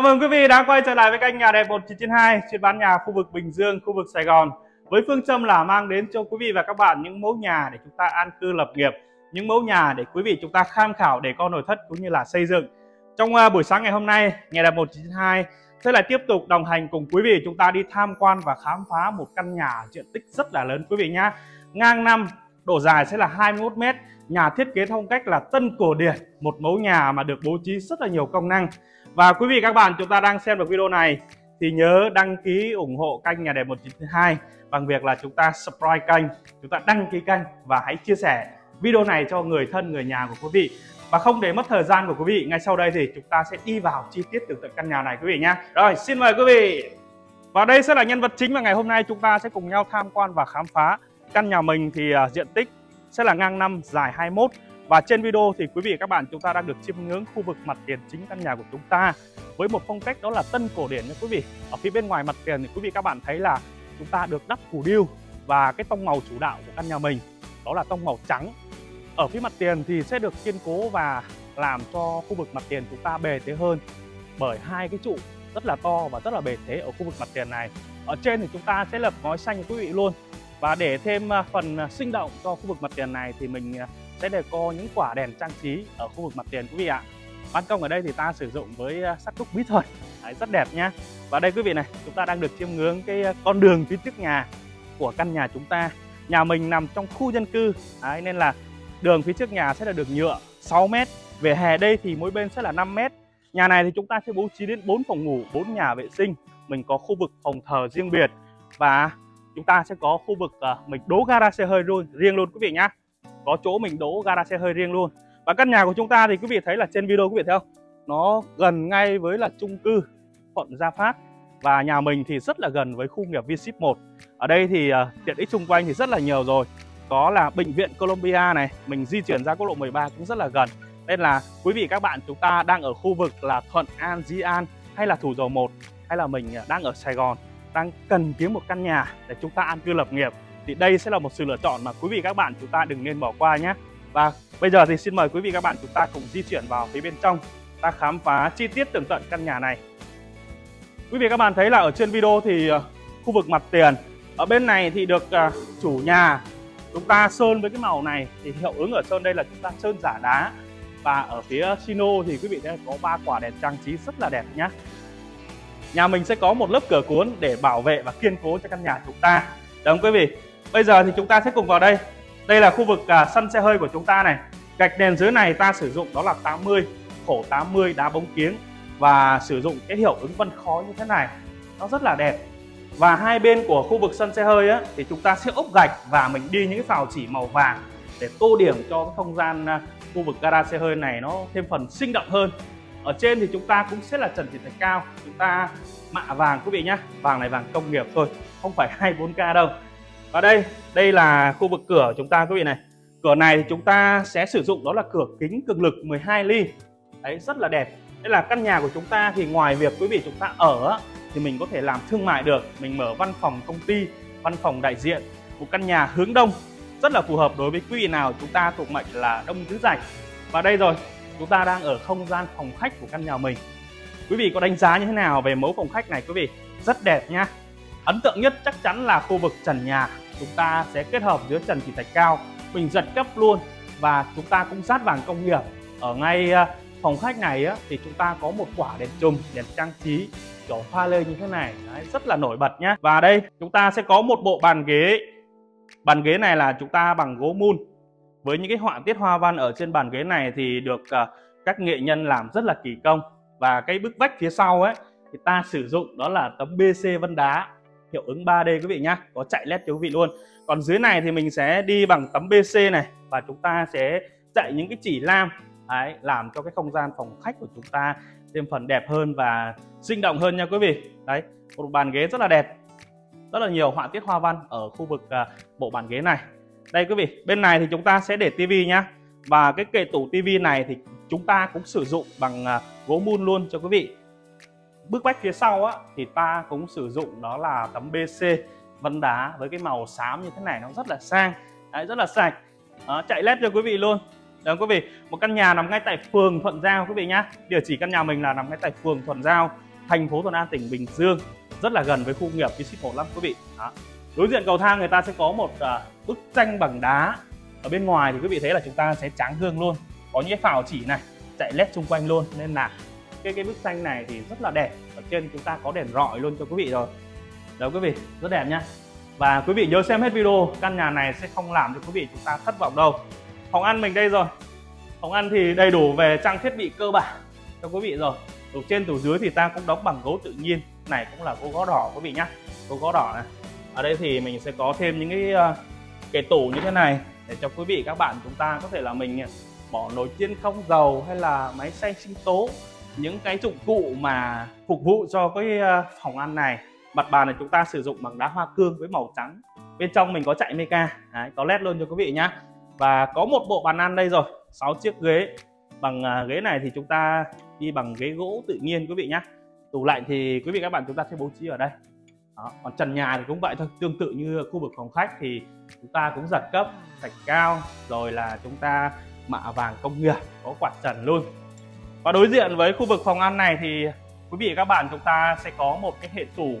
Chào mừng quý vị đã quay trở lại với kênh Nhà đẹp 1992 chuyên bán nhà khu vực Bình Dương, khu vực Sài Gòn. Với phương châm là mang đến cho quý vị và các bạn những mẫu nhà để chúng ta an cư lập nghiệp, những mẫu nhà để quý vị chúng ta tham khảo để con nội thất cũng như là xây dựng. Trong à, buổi sáng ngày hôm nay, Nhà đẹp 1992 sẽ lại tiếp tục đồng hành cùng quý vị chúng ta đi tham quan và khám phá một căn nhà diện tích rất là lớn quý vị nhá. Ngang năm, độ dài sẽ là 21 m, nhà thiết kế phong cách là tân cổ điển, một mẫu nhà mà được bố trí rất là nhiều công năng. Và quý vị các bạn chúng ta đang xem được video này thì nhớ đăng ký ủng hộ kênh Nhà đẹp 1992 bằng việc là chúng ta subscribe kênh, chúng ta đăng ký kênh và hãy chia sẻ video này cho người thân, người nhà của quý vị. Và không để mất thời gian của quý vị, ngay sau đây thì chúng ta sẽ đi vào chi tiết từ tận căn nhà này quý vị nhé. Rồi, xin mời quý vị. Và đây sẽ là nhân vật chính mà ngày hôm nay chúng ta sẽ cùng nhau tham quan và khám phá. Căn nhà mình thì uh, diện tích sẽ là ngang năm dài 21 và trên video thì quý vị các bạn chúng ta đang được chiêm ngưỡng khu vực mặt tiền chính căn nhà của chúng ta với một phong cách đó là tân cổ điển nha quý vị. Ở phía bên ngoài mặt tiền thì quý vị các bạn thấy là chúng ta được đắp phủ điêu và cái tông màu chủ đạo của căn nhà mình, đó là tông màu trắng. Ở phía mặt tiền thì sẽ được kiên cố và làm cho khu vực mặt tiền chúng ta bề thế hơn bởi hai cái trụ rất là to và rất là bề thế ở khu vực mặt tiền này. Ở trên thì chúng ta sẽ lập ngói xanh cho quý vị luôn. Và để thêm à, phần à, sinh động cho khu vực mặt tiền này thì mình à, sẽ để có những quả đèn trang trí ở khu vực mặt tiền quý vị ạ. Ban công ở đây thì ta sử dụng với à, sắt đúc bí thuật Đấy, rất đẹp nhá. Và đây quý vị này chúng ta đang được chiêm ngưỡng cái à, con đường phía trước nhà của căn nhà chúng ta. Nhà mình nằm trong khu dân cư Đấy, nên là đường phía trước nhà sẽ là đường nhựa 6 mét. Về hè đây thì mỗi bên sẽ là 5 mét. Nhà này thì chúng ta sẽ bố trí đến 4 phòng ngủ 4 nhà vệ sinh. Mình có khu vực phòng thờ riêng biệt. Và chúng ta sẽ có khu vực uh, mình đố gara xe hơi luôn riêng luôn quý vị nhá có chỗ mình đỗ gara xe hơi riêng luôn. Và căn nhà của chúng ta thì quý vị thấy là trên video quý vị thấy không? Nó gần ngay với là chung cư Thuận Gia Phát. Và nhà mình thì rất là gần với khu nghiệp Vship 1 ở đây thì uh, tiện ích xung quanh thì rất là nhiều rồi. Có là bệnh viện colombia này mình di chuyển ra quốc lộ 13 cũng rất là gần. Nên là quý vị các bạn chúng ta đang ở khu vực là Thuận An Di An hay là Thủ Dầu Một hay là mình à, đang ở Sài Gòn đang cần kiếm một căn nhà để chúng ta an cư lập nghiệp thì đây sẽ là một sự lựa chọn mà quý vị các bạn chúng ta đừng nên bỏ qua nhé. Và bây giờ thì xin mời quý vị các bạn chúng ta cùng di chuyển vào phía bên trong. Ta khám phá chi tiết tường tận căn nhà này. Quý vị các bạn thấy là ở trên video thì ờ, khu vực mặt tiền, ở bên này thì được ờ, chủ nhà chúng ta sơn với cái màu này thì hiệu ứng ở sơn đây là chúng ta sơn giả đá. Và ở phía sino thì quý vị thấy có ba quả đèn trang trí rất là đẹp nhé. Nhà mình sẽ có một lớp cửa cuốn để bảo vệ và kiên cố cho căn nhà chúng ta. Đúng quý vị. Bây giờ thì chúng ta sẽ cùng vào đây. Đây là khu vực à, sân xe hơi của chúng ta này. Gạch nền dưới này ta sử dụng đó là 80 Khổ 80 đá bóng kiếng Và sử dụng cái hiệu ứng vân khói như thế này. Nó rất là đẹp. Và hai bên của khu vực sân xe hơi á, Thì chúng ta sẽ ốp gạch và mình đi những cái phào chỉ màu vàng Để tô điểm cho cái không gian à, khu vực gara xe hơi này nó thêm phần sinh động hơn. Ở trên thì chúng ta cũng sẽ là trần thịt thạch cao. Chúng ta mạ vàng quý vị nhé vàng này vàng công nghiệp thôi không phải 24k đâu và đây đây là khu vực cửa của chúng ta, quý vị này. Cửa này thì chúng ta sẽ sử dụng, đó là cửa kính cường lực 12 ly. Đấy, rất là đẹp. Đây là căn nhà của chúng ta thì ngoài việc quý vị chúng ta ở, thì mình có thể làm thương mại được. Mình mở văn phòng công ty, văn phòng đại diện, một căn nhà hướng đông. Rất là phù hợp đối với quý vị nào chúng ta thuộc mệnh là đông tứ rạch và đây rồi, chúng ta đang ở không gian phòng khách của căn nhà mình. Quý vị có đánh giá như thế nào về mẫu phòng khách này, quý vị? Rất đẹp nhá ấn tượng nhất chắc chắn là khu vực trần nhà. Chúng ta sẽ kết hợp giữa trần chỉ thạch cao bình giật cấp luôn và chúng ta cũng sát vàng công nghiệp ở ngay ờ, phòng khách này á, thì chúng ta có một quả đèn chùm đèn trang trí kiểu pha lê như thế này. Đấy, rất là nổi bật nhé và đây chúng ta sẽ có một bộ bàn ghế. Bàn ghế này là chúng ta bằng gỗ mun. Với những cái họa tiết hoa văn ở trên bàn ghế này thì được uh, các nghệ nhân làm rất là kỳ công. Và cái bức vách phía sau ấy thì ta sử dụng đó là tấm BC vân đá hiệu ứng 3D quý vị nhá có chạy led cho quý vị luôn. Còn dưới này thì mình sẽ đi bằng tấm BC này và chúng ta sẽ chạy những cái chỉ lam Đấy, làm cho cái không gian phòng khách của chúng ta thêm phần đẹp hơn và sinh động hơn nha quý vị. Đấy một bàn ghế rất là đẹp rất là nhiều họa tiết hoa văn ở khu vực uh, bộ bàn ghế này. Đây quý vị bên này thì chúng ta sẽ để tivi nhá. Và cái kệ tủ tivi này thì chúng ta cũng sử dụng bằng uh, gỗ mun luôn cho quý vị bước bách phía sau á thì ta cũng sử dụng đó là tấm BC vân đá với cái màu xám như thế này nó rất là sang đấy, rất là sạch đó, chạy led cho quý vị luôn Đấy quý vị, một căn nhà nằm ngay tại phường Thuận Giao quý vị nhá. Địa chỉ căn nhà mình là nằm ngay tại phường Thuận Giao, thành phố Thuận An, tỉnh Bình Dương, rất là gần với khu nghiệp Visit 15 quý vị. Đó. Đối diện cầu thang người ta sẽ có một uh, bức tranh bằng đá. Ở bên ngoài thì quý vị thấy là chúng ta sẽ tráng gương luôn. Có những cái phào chỉ này chạy led xung quanh luôn nên là cái cái bức tranh này thì rất là đẹp. Ở trên chúng ta có đèn rọi luôn cho quý vị rồi. Đó quý vị, rất đẹp nhá. Và quý vị nhớ xem hết video, căn nhà này sẽ không làm cho quý vị chúng ta thất vọng đâu. Phòng ăn mình đây rồi. Phòng ăn thì đầy đủ về trang thiết bị cơ bản cho quý vị rồi. Tủ trên tủ dưới thì ta cũng đóng bằng gỗ tự nhiên. Này cũng là gỗ gõ đỏ quý vị nhá. Gỗ gõ đỏ này. Ở đây thì mình sẽ có thêm những cái ờ, cái tủ như thế này để cho quý vị các bạn chúng ta có thể là mình ờ, bỏ nồi chiên không dầu hay là máy xay sinh tố những cái dụng cụ mà phục vụ cho cái ờ, phòng ăn này. Mặt bàn này chúng ta sử dụng bằng đá hoa cương với màu trắng. Bên trong mình có chạy meca Đấy, có led luôn cho quý vị nhá. Và có một bộ bàn ăn đây rồi 6 chiếc ghế. Bằng ờ, ghế này thì chúng ta đi bằng ghế gỗ tự nhiên quý vị nhá. Tủ lạnh thì quý vị các bạn chúng ta sẽ bố trí ở đây. Đó. còn trần nhà thì cũng vậy thôi tương tự như khu vực phòng khách thì chúng ta cũng giật cấp sạch cao rồi là chúng ta mạ vàng công nghiệp có quạt trần luôn và đối diện với khu vực phòng ăn này thì quý vị các bạn chúng ta sẽ có một cái hệ tủ.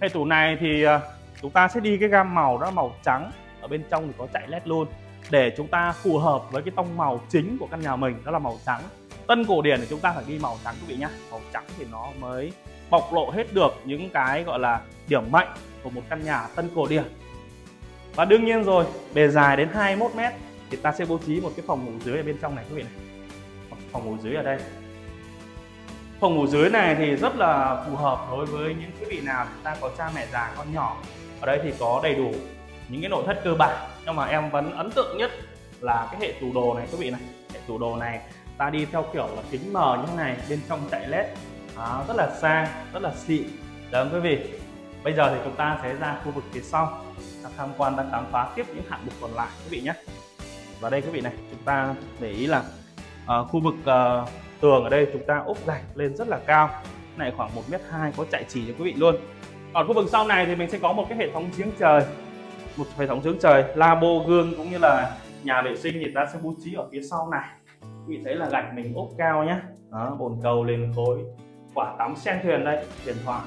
Hệ tủ này thì à, chúng ta sẽ đi cái gam màu đó, màu trắng. Ở bên trong thì có chạy led luôn. Để chúng ta phù hợp với cái tông màu chính của căn nhà mình, đó là màu trắng. Tân cổ điển thì chúng ta phải đi màu trắng, quý vị nhá. Màu trắng thì nó mới bộc lộ hết được những cái, gọi là, điểm mạnh của một căn nhà tân cổ điển. Và đương nhiên rồi, bề dài đến 21 mét thì ta sẽ bố trí một cái phòng ngủ dưới ở bên trong này, quý vị này phòng ngủ dưới ở đây. Phòng ngủ dưới này thì rất là phù hợp đối với những quý vị nào chúng ta có cha mẹ già con nhỏ. Ở đây thì có đầy đủ những cái nội thất cơ bản. Nhưng mà em vẫn ấn tượng nhất là cái hệ tủ đồ này quý vị này. Hệ tủ đồ này ta đi theo kiểu là kính mờ như thế này bên trong chạy led. À, rất là sang rất là xịn. Đúng quý vị. Bây giờ thì chúng ta sẽ ra khu vực phía sau. Ta tham quan đang khám phá tiếp những hạng mục còn lại quý vị nhé. Và đây quý vị này chúng ta để ý là à, khu vực à, tường ở đây chúng ta úp gạch lên rất là cao. Này khoảng 1 mét hai có chạy chỉ cho quý vị luôn. Ở khu vực sau này thì mình sẽ có một cái hệ thống giếng trời. Một hệ thống giếng trời labo gương cũng như là nhà vệ sinh thì ta sẽ bố trí ở phía sau này. Quý vị thấy là gạch mình ốp cao nhé đó, bồn cầu lên khối quả tắm sen thuyền đây điện thoại.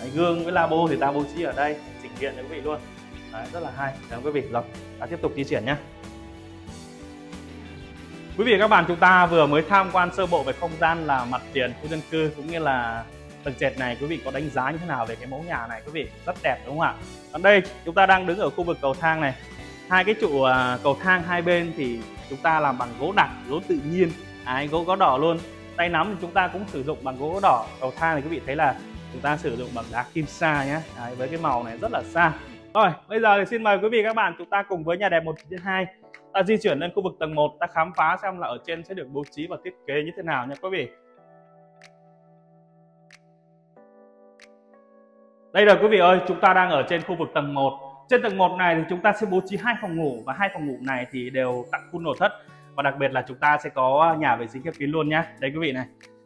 Đấy, gương với labo thì ta bố trí ở đây chỉnh điện cho quý vị luôn. Đấy, rất là hay. Cảm ơn quý vị. Rồi ta tiếp tục di chuyển nhé Quý vị và các bạn chúng ta vừa mới tham quan sơ bộ về không gian là mặt tiền khu dân cư cũng như là tầng trệt này. Quý vị có đánh giá như thế nào về cái mẫu nhà này? Quý vị rất đẹp đúng không ạ? Còn đây chúng ta đang đứng ở khu vực cầu thang này. Hai cái trụ à, cầu thang hai bên thì chúng ta làm bằng gỗ đặc gỗ tự nhiên. À, gỗ có đỏ luôn. Tay nắm thì chúng ta cũng sử dụng bằng gỗ đỏ. Cầu thang thì quý vị thấy là chúng ta sử dụng bằng đá kim sa nhé Đấy, với cái màu này rất là xa. Rồi bây giờ thì xin mời quý vị các bạn chúng ta cùng với nhà đẹp một trên hai ta di chuyển lên khu vực tầng 1 ta khám phá xem là ở trên sẽ được bố trí và thiết kế như thế nào nha quý vị Đây rồi quý vị ơi, chúng ta đang ở trên khu vực tầng 1. Trên tầng 1 này thì chúng ta sẽ bố trí hai phòng ngủ và hai phòng ngủ này thì đều tặng full nội thất và đặc biệt là chúng ta sẽ có nhà vệ sinh khép kín luôn nhé. Đây quý vị này.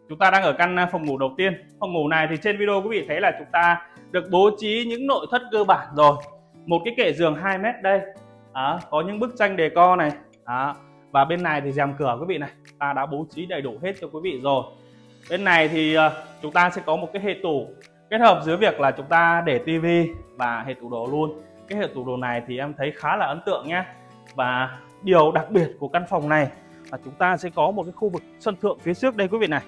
Chúng ta đang ở căn à, phòng ngủ đầu tiên. Phòng ngủ này thì trên video quý vị thấy là chúng ta được bố trí những nội thất cơ bản rồi. Một cái kệ giường 2 mét đây. Đó, có những bức tranh đề co này. Đó. Và bên này thì rèm cửa quý vị này, ta đã bố trí đầy đủ hết cho quý vị rồi. Bên này thì uh, chúng ta sẽ có một cái hệ tủ kết hợp giữa việc là chúng ta để tivi và hệ tủ đồ luôn cái hệ tủ đồ này thì em thấy khá là ấn tượng nhé và điều đặc biệt của căn phòng này là chúng ta sẽ có một cái khu vực sân thượng phía trước đây quý vị này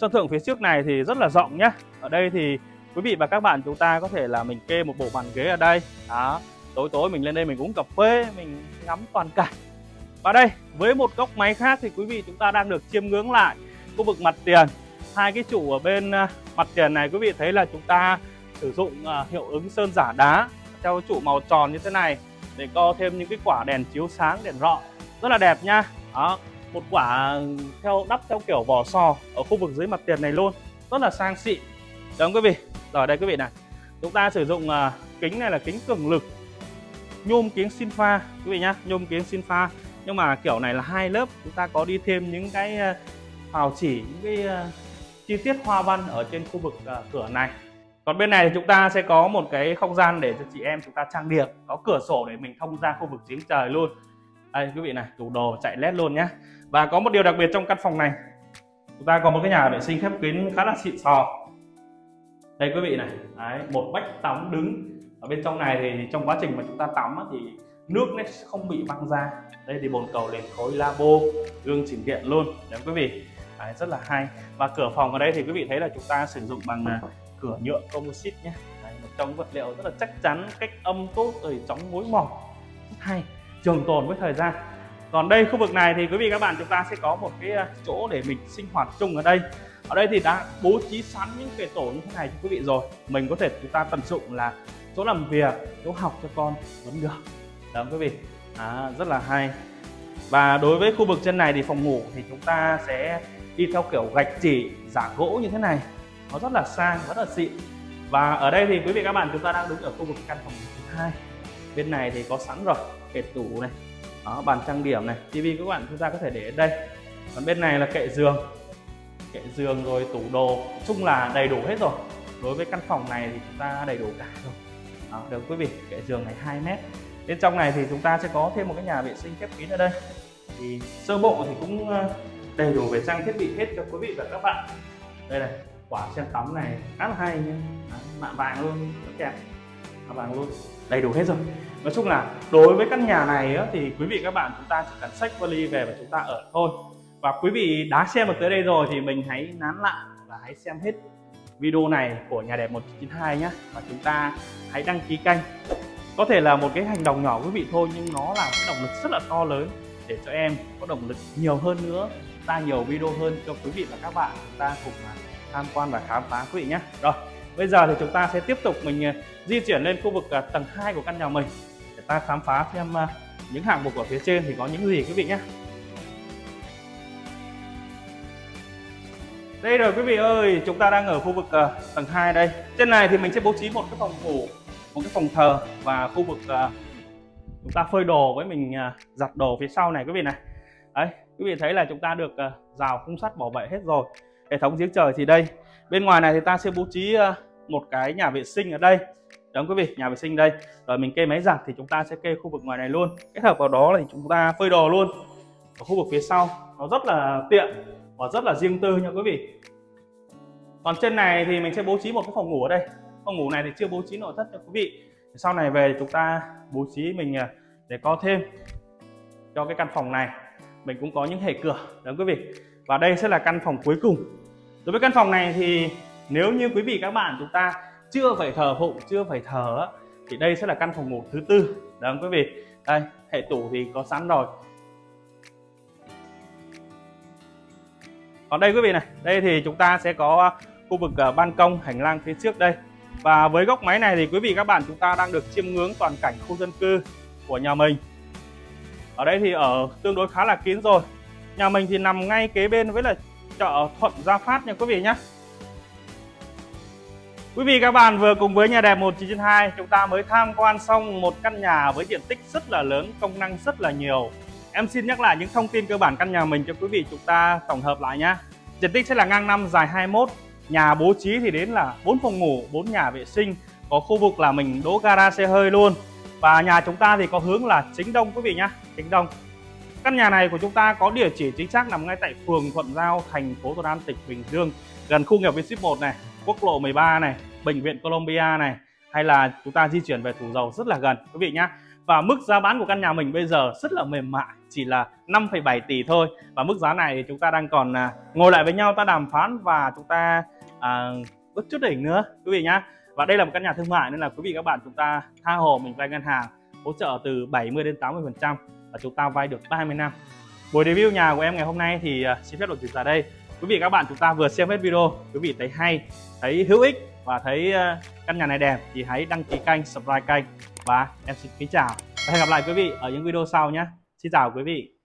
sân thượng phía trước này thì rất là rộng nhé ở đây thì quý vị và các bạn chúng ta có thể là mình kê một bộ bàn ghế ở đây đó tối tối mình lên đây mình uống cà phê mình ngắm toàn cảnh. Và đây với một góc máy khác thì quý vị chúng ta đang được chiêm ngưỡng lại khu vực mặt tiền. Hai cái trụ ở bên à, mặt tiền này quý vị thấy là chúng ta sử dụng à, hiệu ứng sơn giả đá theo trụ màu tròn như thế này để co thêm những cái quả đèn chiếu sáng đèn rọ rất là đẹp nha. Đó một quả theo đắp theo kiểu vỏ sò ở khu vực dưới mặt tiền này luôn. Rất là sang xịn. Đúng quý vị? Rồi đây quý vị này. Chúng ta sử dụng uh, kính này là kính cường lực nhôm kiếng xin pha quý vị nhá nhôm kiếng xin pha. Nhưng mà kiểu này là hai lớp chúng ta có đi thêm những cái ờ, phào chỉ những cái ờ, chi tiết hoa văn ở trên khu vực ờ, cửa này. Còn bên này thì chúng ta sẽ có một cái không gian để cho chị em chúng ta trang điểm có cửa sổ để mình thông ra khu vực giếng trời luôn. Đây quý vị này tủ đồ chạy led luôn nhé và có một điều đặc biệt trong căn phòng này chúng ta có một cái nhà vệ sinh khép kín khá là xịn sò. Đây quý vị này Đấy, một bách tắm đứng ở bên trong này thì trong quá trình mà chúng ta tắm thì nước nó sẽ không bị văng ra. Đây thì bồn cầu liền khối labo gương chỉnh điện luôn. Đấy quý vị. Đấy, rất là hay. Và cửa phòng ở đây thì quý vị thấy là chúng ta sử dụng bằng à, cửa nhựa composite nhé. Đấy, một trong vật liệu rất là chắc chắn cách âm tốt rồi chống mối mọt rất hay trường tồn với thời gian. Còn đây khu vực này thì quý vị các bạn chúng ta sẽ có một cái à, chỗ để mình sinh hoạt chung ở đây. Ở đây thì đã bố trí sẵn những cái tổ như thế này cho quý vị rồi. Mình có thể chúng ta tận dụng là chỗ làm việc chỗ học cho con vẫn được. Đó quý vị. À, rất là hay. Và đối với khu vực trên này thì phòng ngủ thì chúng ta sẽ đi theo kiểu gạch chỉ giả gỗ như thế này. Nó rất là sang rất là xịn. Và ở đây thì quý vị các bạn chúng ta đang đứng ở khu vực căn phòng thứ hai. Bên này thì có sẵn rồi kệ tủ này đó, bàn trang điểm này tivi các bạn chúng ta có thể để ở đây. Còn bên này là kệ giường. Kệ giường rồi tủ đồ chung là đầy đủ hết rồi. Đối với căn phòng này thì chúng ta đầy đủ cả rồi đó, được quý vị kệ giường này 2 mét. Bên trong này thì chúng ta sẽ có thêm một cái nhà vệ sinh khép kín ở đây. Thì sơ bộ thì cũng ờ, đầy đủ về trang thiết bị hết cho quý vị và các bạn. Đây này quả sen tắm này khá là hay nhé mạ vàng luôn rất đẹp. Mạ vàng luôn đầy đủ hết rồi. Nói chung là đối với căn nhà này á, thì quý vị các bạn chúng ta chỉ cần xách vali về và chúng ta ở thôi. Và quý vị đã xem được tới đây rồi thì mình hãy nán lại và hãy xem hết video này của nhà đẹp 192 nhé và chúng ta hãy đăng ký kênh. Có thể là một cái hành động nhỏ quý vị thôi, nhưng nó là một cái động lực rất là to lớn để cho em có động lực nhiều hơn nữa, ra nhiều video hơn cho quý vị và các bạn chúng ta cùng tham quan và khám phá quý vị nhé rồi, bây giờ thì chúng ta sẽ tiếp tục mình ờ, di chuyển lên khu vực ờ, tầng 2 của căn nhà mình để ta khám phá xem ờ, những hạng mục ở phía trên thì có những gì quý vị nhé Đây rồi quý vị ơi, chúng ta đang ở khu vực uh, tầng 2 đây. Trên này thì mình sẽ bố trí một cái phòng ngủ, một cái phòng thờ và khu vực uh, chúng ta phơi đồ với mình uh, giặt đồ phía sau này quý vị này. Đấy, quý vị thấy là chúng ta được uh, rào khung sắt bảo vệ hết rồi. Hệ thống giếng trời thì đây. Bên ngoài này thì ta sẽ bố trí uh, một cái nhà vệ sinh ở đây. Đúng quý vị, nhà vệ sinh đây. Rồi mình kê máy giặt thì chúng ta sẽ kê khu vực ngoài này luôn. Kết hợp vào đó thì chúng ta phơi đồ luôn. Ở khu vực phía sau nó rất là tiện và rất là riêng tư nha quý vị. Còn trên này thì mình sẽ bố trí một cái phòng ngủ ở đây. Phòng ngủ này thì chưa bố trí nội thất cho quý vị. Sau này về chúng ta bố trí mình à, để có thêm cho cái căn phòng này. Mình cũng có những hệ cửa đúng quý vị. Và đây sẽ là căn phòng cuối cùng. Đối với căn phòng này thì nếu như quý vị các bạn chúng ta chưa phải thờ phụng, chưa phải thờ thì đây sẽ là căn phòng ngủ thứ tư. Đúng quý vị. Đây, hệ tủ thì có sẵn rồi. Còn đây quý vị này đây thì chúng ta sẽ có à, khu vực à, ban công hành lang phía trước đây. Và với góc máy này thì quý vị các bạn chúng ta đang được chiêm ngưỡng toàn cảnh khu dân cư của nhà mình. Ở đây thì ở tương đối khá là kín rồi. Nhà mình thì nằm ngay kế bên với là chợ Thuận Gia Phát nha quý vị nhé Quý vị các bạn vừa cùng với nhà đẹp 1992 chúng ta mới tham quan xong một căn nhà với diện tích rất là lớn, công năng rất là nhiều. Em xin nhắc lại những thông tin cơ bản căn nhà mình cho quý vị chúng ta tổng hợp lại nhé. Diện tích sẽ là ngang 5 dài 21. Nhà bố trí thì đến là 4 phòng ngủ, 4 nhà vệ sinh, có khu vực là mình đỗ gara xe hơi luôn. Và nhà chúng ta thì có hướng là chính đông quý vị nhé, chính đông. Căn nhà này của chúng ta có địa chỉ chính xác nằm ngay tại phường Thuận Giao, thành phố Thuận An, tỉnh Bình Dương, gần khu nghiệp viên ship 1 này, quốc lộ 13 này, bệnh viện Colombia này, hay là chúng ta di chuyển về Thủ Dầu rất là gần quý vị nhé và mức giá bán của căn nhà mình bây giờ rất là mềm mại chỉ là 5,7 tỷ thôi. Và mức giá này thì chúng ta đang còn à, ngồi lại với nhau ta đàm phán và chúng ta à, bước chút đỉnh nữa quý vị nhá. Và đây là một căn nhà thương mại nên là quý vị các bạn chúng ta tha hồ mình vay ngân hàng hỗ trợ từ 70 đến 80 phần trăm và chúng ta vay được 30 năm. Buổi review nhà của em ngày hôm nay thì à, xin phép được dừng tại đây. Quý vị các bạn chúng ta vừa xem hết video quý vị thấy hay thấy hữu ích và thấy à, căn nhà này đẹp thì hãy đăng ký kênh subscribe kênh và em xin kính chào và hẹn gặp lại quý vị ở những video sau nhé. Xin chào quý vị.